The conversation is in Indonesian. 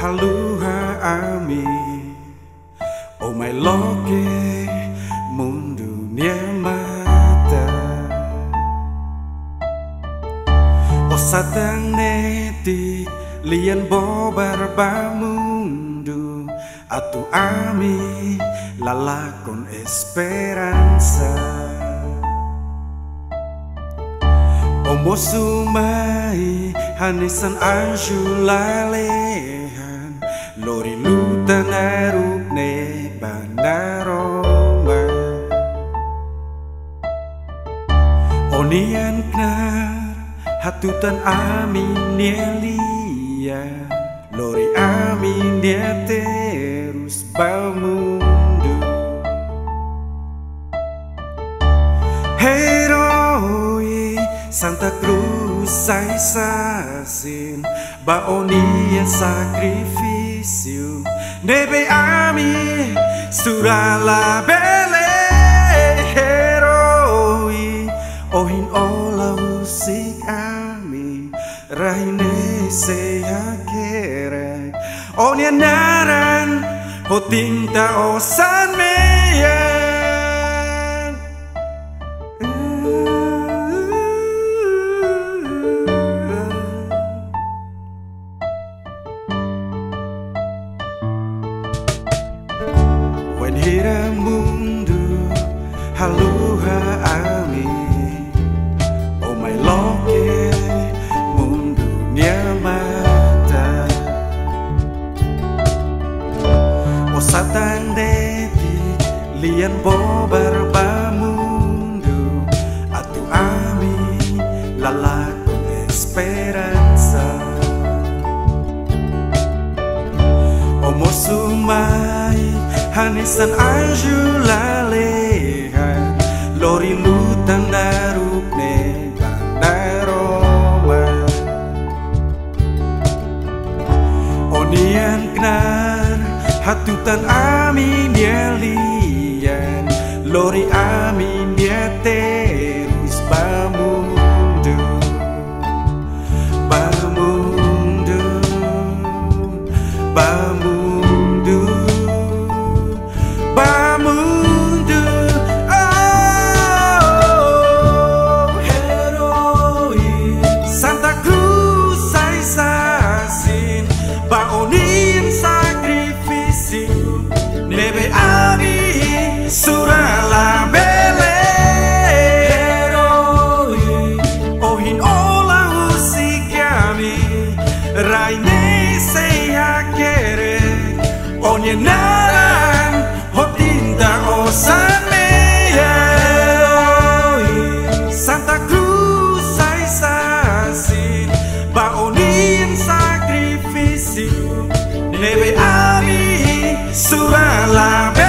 haluha ami. O mai loke mundu mata O satang neti lian bobar bamundu Atu ami lala con esperanza Omo sumai hanisan anju lalehan Lori lutan aruk ne bandaroma. Onian knar hatutan amin nielia Lori amin dia terus bamundu Heroi Santa Cruz sai sasin baonia sacrifício nebe ami sura la bele heroi ohin olau sik ami raine se akere onia naran o tinta o sai When hira mundo haluha ami. Oh my loke mundo mata. Oh satan deti lian bobar hanisan anju lalehan Lori lutan daruk ne bandaroma Onian knar hatutan amin dia lian Lori amin dia terus rainei se jakere Onye naran Santa Cruz sai sasi Ba onin sakrifisi Nebe ami suralame